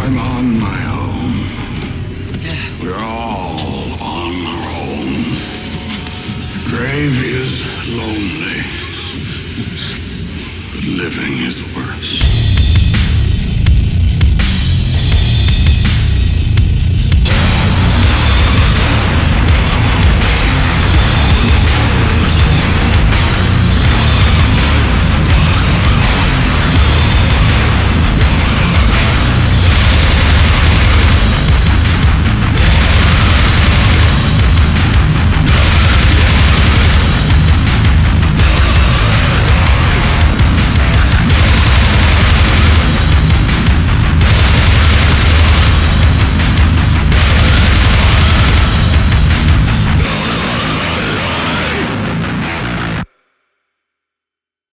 I'm on my own. We're all on our own. The grave is lonely, but living is worse.